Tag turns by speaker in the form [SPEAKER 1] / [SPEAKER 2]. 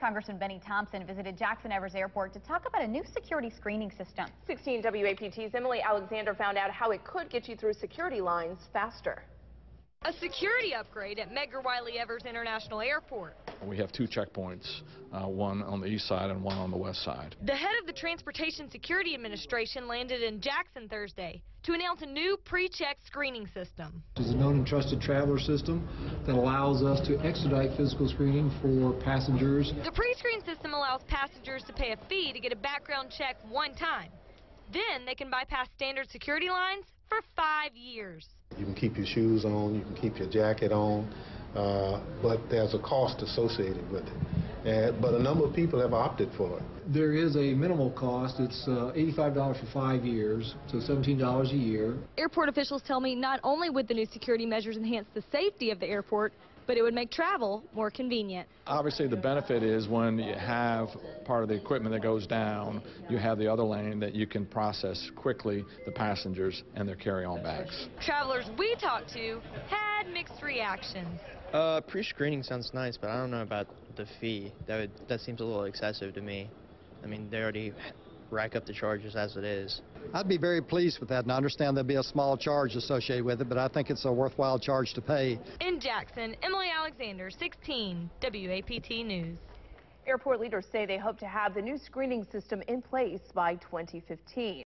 [SPEAKER 1] Congressman Bennie Thompson visited Jackson Evers Airport to talk about a new security screening system.
[SPEAKER 2] 16 WAPT's Emily Alexander found out how it could get you through security lines faster.
[SPEAKER 3] A security upgrade at Medgar Wiley Evers International Airport.
[SPEAKER 4] We have two checkpoints, uh, one on the east side and one on the west side.
[SPEAKER 3] The head of the Transportation Security Administration landed in Jackson Thursday to announce a new pre-check screening system.
[SPEAKER 5] It's a known and trusted traveler system that allows us to expedite physical screening for passengers.
[SPEAKER 3] The pre-screen system allows passengers to pay a fee to get a background check one time. Then they can bypass standard security lines for five years.
[SPEAKER 6] You can keep your shoes on, you can keep your jacket on, uh, but there's a cost associated with it. Uh, but a number of people have opted for it.
[SPEAKER 5] There is a minimal cost. It's uh, $85 for five years, so $17 a year.
[SPEAKER 3] Airport officials tell me not only would the new security measures enhance the safety of the airport, but it would make travel more convenient.
[SPEAKER 4] Obviously, the benefit is when you have part of the equipment that goes down, you have the other lane that you can process quickly the passengers and their carry-on bags.
[SPEAKER 3] Travelers we talked to had mixed reactions.
[SPEAKER 7] Uh, pre-screening sounds nice, but I don't know about the fee. That would, that seems a little excessive to me. I mean, they already rack up the charges as it is.
[SPEAKER 8] I'd be very pleased with that, and I understand there'll be a small charge associated with it, but I think it's a worthwhile charge to pay.
[SPEAKER 3] In Jackson, Emily Alexander, 16 WAPT News.
[SPEAKER 2] Airport leaders say they hope to have the new screening system in place by 2015.